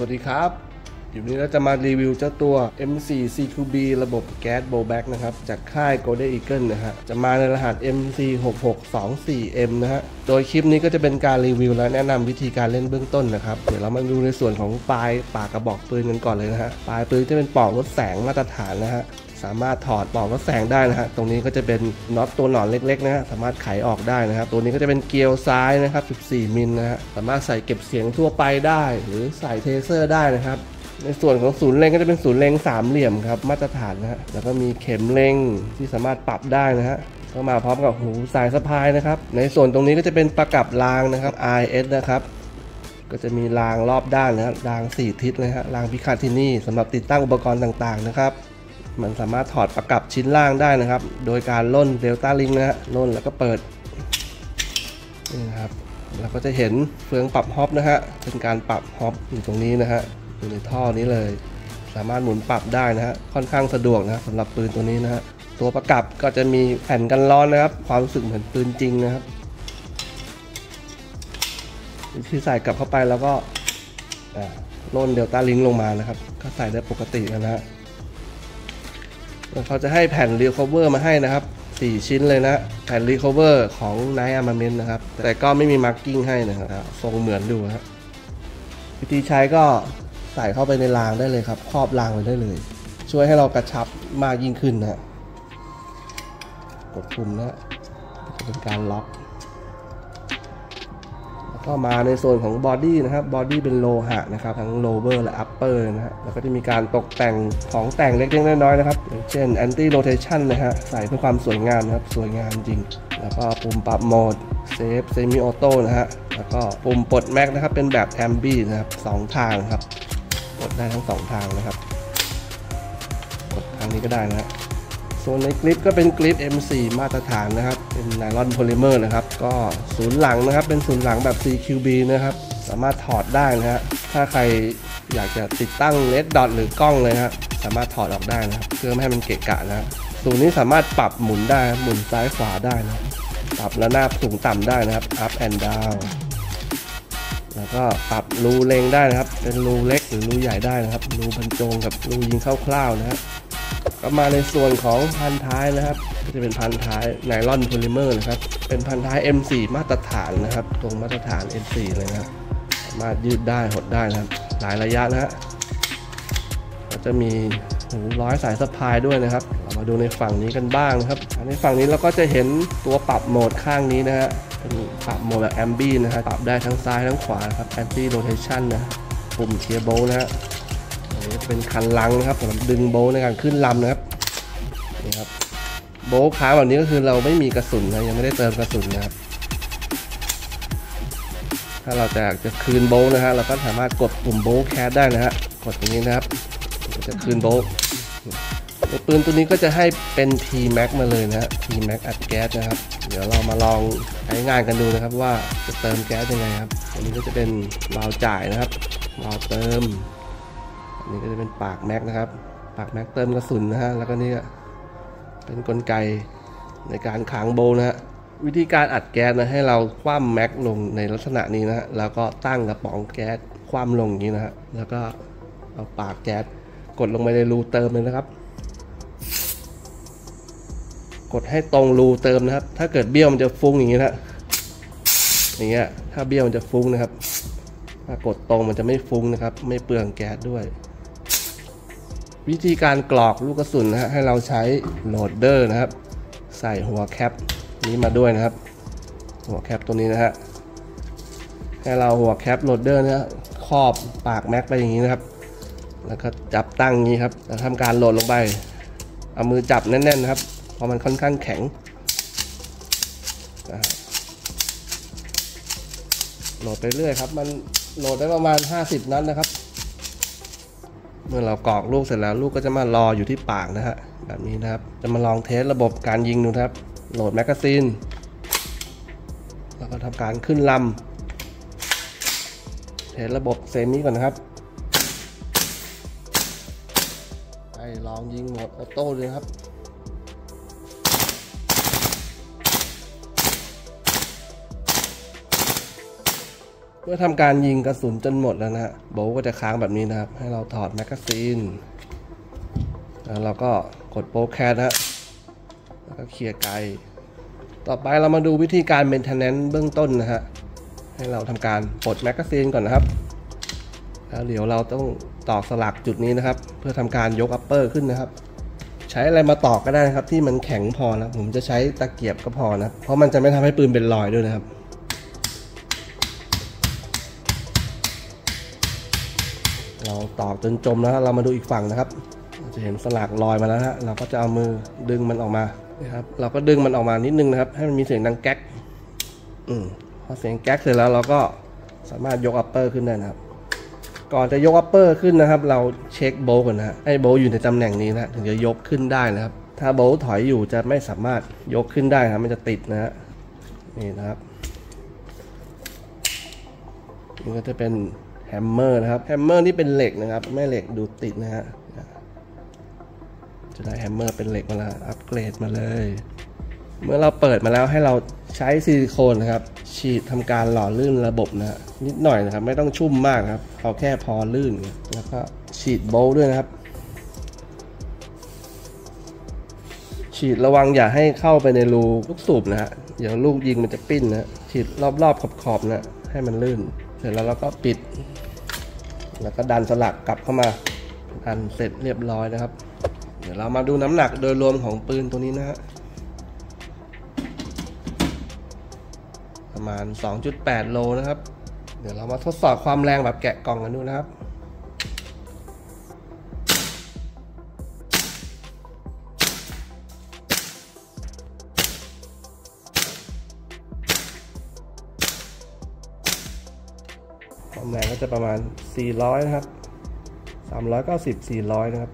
สวัสดีครับ วันนี้เราจะมารีวิวเจ้าตัว M4 CQB ระบบแก๊ส blowback นะครับ จากค่าย Golden Eagle นะฮะ จะมาในรหัส MC6624M นะฮะ โดยคลิปนี้ก็จะเป็นการรีวิวและแนะนำวิธีการเล่นเบื้องต้นนะครับ เดี๋ยวเรามาดูในส่วนของปลายปากกระบอกปืนกันก่อนเลยนะฮะ ปลายปืนจะเป็นปลอกลดแสงมาตรฐานนะฮะสามารถถอดปลอกลดแสงได้นะฮะ ตรงนี้ก็จะเป็นน็อตตัวหนอนเล็กๆนะฮะ สามารถไขออกได้นะครับ ตัวนี้ก็จะเป็นเกลียวซ้ายนะครับ 14 มิลนะฮะ สามารถใส่เก็บเสียงทั่วไปได้ หรือใส่เทเซอร์ได้นะครับ ในส่วนของศูนย์เล็งก็จะเป็นศูนย์เล็งสามเหลี่ยมครับมาตรฐานนะฮะแล้วก็มีเข็มเล็งที่สามารถปรับได้นะฮะก็มาพร้อมกับหูสายสะพายนะครับ ในส่วนตรงนี้ก็จะเป็นประกับรางนะครับ IS นะครับก็จะมีรางรอบด้านนะครับราง 4 ทิศเลยฮะรางพิคาทินี่สำหรับติดตั้งอุปกรณ์ต่างๆนะครับ มันสามารถถอดประกับชิ้นล่างได้นะครับ โดยการล่นเดลต้าลิงนะฮะล่นแล้วก็เปิดนี่นะครับเราก็จะเห็นเฟืองปรับ hop นะฮะเป็นการปรับ hop อยู่ตรงนี้นะฮะ อยู่ในท่อนี้เลย สามารถหมุนปรับได้นะฮะค่อนข้างสะดวกนะสำหรับปืนตัวนี้นะฮะตัวประกับก็จะมีแผ่นกันร้อนนะครับ ความรู้สึกเหมือนปืนจริงนะครับที่ใส่กลับเข้าไปแล้วก็ร่น delta ring ลงมานะครับ ก็ใส่ได้ปกตินะฮะเขาจะให้แผ่น rail cover มาให้นะครับ 4 ชิ้นเลยนะแผ่น rail cover ของ Night Armament นะครับ แต่ก็ไม่มี marking ให้นะครับทรงเหมือนดูครับวิธีใช้ก็ ใส่เข้าไปในรางได้เลยครับ ครอบรางไว้ได้เลย ช่วยให้เรากระชับมากยิ่งขึ้นนะกดปุ่มนะจะเป็นการล็อกแล้วก็มาในส่วนของ body นะครับ body เป็นโลหะนะครับ ทั้ง lower และ upper นะฮะแล้วก็จะมีการตกแต่งของแต่งเล็กๆน้อยๆนะครับอย่างเช่น anti rotation นะฮะใส่เพื่อความสวยงามนะครับ สวยงามจริง แล้วก็ปุ่มปรับโหมด safe semi auto นะฮะแล้วก็ปุ่มปลด mag นะครับเป็นแบบ a m b i นะครับสองทางครับ กดได้ทั้งสองทางนะครับ กดทางนี้ก็ได้นะฮะส่วนใน grip ก็เป็น grip M4 มาตรฐานนะครับ เป็นไนลอนโพลิเมอร์นะครับ ก็ศูนย์หลังนะครับ เป็นศูนย์หลังแบบ CQB นะครับ สามารถถอดได้นะฮะ ถ้าใครอยากจะติดตั้งเลดดอทหรือกล้องเลยนะฮะสามารถถอดออกได้นะครับ เพื่อไม่ให้มันเกะกะนะศูนย์นี้สามารถปรับหมุนได้ หมุนซ้ายขวาได้นะ ปรับระนาบสูงต่ำได้นะครับ up and down แล้วก็ปรับรูเล็งได้นะครับ เป็นรูเล็กหรือรูใหญ่ได้นะครับ รูบรรจงกับรูยิงคร่าวๆนะครับก็มาในส่วนของพันท้ายนะครับ ก็จะเป็นพันท้ายไนลอนโพลิเมอร์นะครับ เป็นพันท้าย M4 มาตรฐานนะครับ ตรงมาตรฐาน M4 เลยนะครับ สามารถยืดได้หดได้นะครับ หลายระยะนะฮะ ก็จะมีหูร้อยสายสะพายด้วยนะครับ เรามาดูในฝั่งนี้กันบ้างนะครับ ในฝั่งนี้เราก็จะเห็นตัวปรับโหมดข้างนี้นะฮะ เป็นปรับโหมดแบบแอมบี้นะฮะปรับได้ทั้งซ้ายทั้งขวาครับ anti rotation นะฮะปุ่มเทียร์โบนะฮะอันนี้จะเป็นคันลังนะครับสำหรับดึงโบในการขึ้นลำนะครับนี่ครับโบค้าแบบนี้ก็คือเราไม่มีกระสุนนะยังไม่ได้เติมกระสุนนะครับถ้าเราจะอยากจะคืนโบนะฮะเราก็สามารถกดปุ่มโบแคสได้นะฮะกดตรงนี้นะครับจะคืนโบ ในปืนตัวนี้ก็จะให้เป็น T Max มาเลยนะฮะ T Max อัดแก๊สนะครับ เดี๋ยวเรามาลองใช้งานกันดูนะครับว่าจะเติมแก๊สยังไงครับอันนี้ก็จะเป็นวาจ่ายนะครับวาเติม อันนี้ก็จะเป็นปากแม็กนะครับ ปากแม็กเติมกระสุนนะฮะแล้วก็นี่เป็นกลไกในการขังโบนะฮะวิธีการอัดแก๊สนะให้เราคว่ำแม็กลงในลักษณะนี้นะฮะแล้วก็ตั้งกระป๋องแก๊สคว่ำลงอย่างนี้นะฮะแล้วก็เอาปากแก๊สกดลงไปในรูเติมเลยนะครับ กดให้ตรงรูเติมนะครับ ถ้าเกิดเบี้ยวมันจะฟุ้งอย่างนี้นะอย่างเงี้ยถ้าเบี้ยวมันจะฟุ้งนะครับ ถ้ากดตรงมันจะไม่ฟุ้งนะครับ ไม่เปลืองแก๊สด้วย วิธีการกรอกลูกกระสุนนะฮะให้เราใช้ loader นะครับ ใส่หัว cap นี้มาด้วยนะครับ หัว cap ตัวนี้นะฮะให้เราหัว cap loader นะครอบปาก mag ไปอย่างนี้นะครับ แล้วก็จับตั้งอย่างนี้ครับแล้วทำการโหลดลงไป เอามือจับแน่นๆนะครับ เพราะมันค่อนข้างแข็งนะฮะโหลดไปเรื่อยครับ มันโหลดได้ประมาณ 50 นัดนะครับ เมื่อเรากรอกลูกเสร็จแล้วลูกก็จะมารออยู่ที่ปากนะฮะแบบนี้นะครับ จะมาลอง test ระบบการยิงดูนะครับ โหลด magazine แล้วก็ทำการขึ้นลำ test ระบบ semi ก่อนนะครับไปลองยิงโหมด auto เลยครับ เมื่อทำการยิงกระสุนจนหมดแล้วนะฮะโบก็จะค้างแบบนี้นะครับ ให้เราถอด magazine แล้วเราก็กด bolt catch นะฮะแล้วก็ clear ไก ต่อไปเรามาดูวิธีการ maintenance เบื้องต้นนะฮะ ให้เราทำการปลด magazine ก่อนนะครับ แล้วเดี๋ยวเราต้องตอกสลักจุดนี้นะครับ เพื่อทำการยก upper ขึ้นนะครับ ใช้อะไรมาตอกก็ได้นะครับ ที่มันแข็งพอนะ ผมจะใช้ตะเกียบก็พอนะ เพราะมันจะไม่ทำให้ปืนเป็นรอยด้วยนะครับ ตอกจนจมแล้วเรามาดูอีกฝั่งนะครับ จะเห็นสลักลอยมาแล้วฮะเราก็จะเอามือดึงมันออกมานะครับเราก็ดึงมันออกมานิดนึงนะครับ ให้มันมีเสียงดังแก๊กอืมพอเสียงแก๊กเสร็จแล้วเราก็สามารถยก upper ขึ้นได้นะครับ ก่อนจะยก upper ขึ้นนะครับ เราเช็คโบว์ก่อนนะฮะให้โบว์อยู่ในตำแหน่งนี้นะถึงจะยกขึ้นได้นะครับ ถ้าโบว์ถอยอยู่จะไม่สามารถยกขึ้นได้ครับมันจะติดนะฮะนี่นะครับนี่ก็จะเป็น hammer นะครับ hammer นี่เป็นเหล็กนะครับแม่เหล็กดูดติดนะฮะจะได้ hammer เป็นเหล็กมาแล้วอัปเกรดมาเลย เมื่อเราเปิดมาแล้วให้เราใช้ซิลิโคนนะครับ ฉีดทำการหล่อลื่นระบบนะฮะนิดหน่อยนะครับ ไม่ต้องชุ่มมากครับเอาแค่พอลื่นแล้วก็ฉีด bolt ด้วยนะครับ ฉีดระวังอย่าให้เข้าไปในรูลูกสูบนะฮะเดี๋ยวลูกยิงมันจะปิ้นนะฉีดรอบๆขอบๆนะให้มันลื่น เสร็จแล้วเราก็ปิด แล้วก็ดันสลักกลับเข้ามาดันเสร็จเรียบร้อยนะครับ เดี๋ยวเรามาดูน้ำหนักโดยรวมของปืนตัวนี้นะฮะประมาณ 2.8 โลนะครับ เดี๋ยวเรามาทดสอบความแรงแบบแกะกล่องกันดูนะครับ แรงก็จะประมาณ 400 นะครับ 390 400 นะครับ